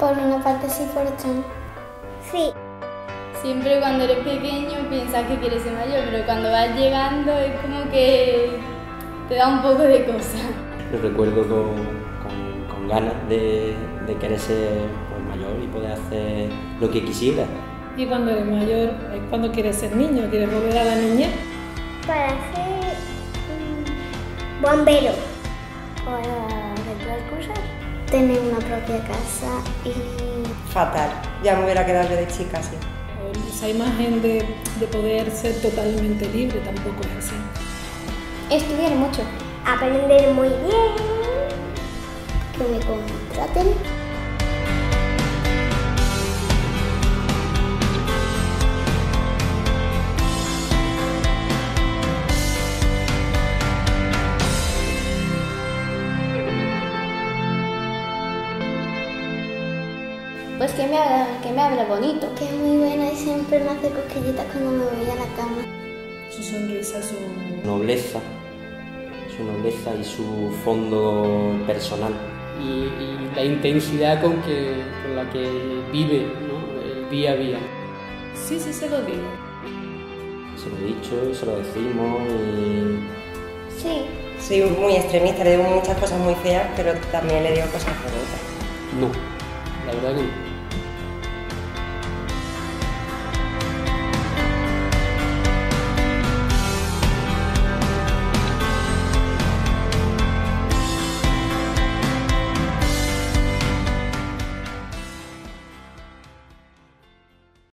una parte sí forzón. Sí. Siempre cuando eres pequeño piensas que quieres ser mayor, pero cuando vas llegando es como que te da un poco de cosa. Lo recuerdo con, con, con ganas de, de, querer ser pues, mayor y poder hacer lo que quisiera. Y cuando eres mayor es cuando quieres ser niño, quieres volver a la niñez. Para ser um, bombero. Para arreglar cosas. Tener una propia casa y... Fatal. Ya me hubiera quedado de chica así. Esa imagen de, de poder ser totalmente libre tampoco es así. Estudiar mucho. Aprender muy bien. Que me contraten. Pues que me habla, que me habla bonito. Que es muy buena y siempre me hace cosquillitas cuando me voy a la cama. Su sonrisa, su nobleza, su nobleza y su fondo personal. Y, y la intensidad con, que, con la que vive ¿no? el día a día. Sí, sí, se lo digo. Se lo he dicho, se lo decimos y... Sí. Soy muy extremista, le digo muchas cosas muy feas, pero también le digo cosas bonitas. No, I mean.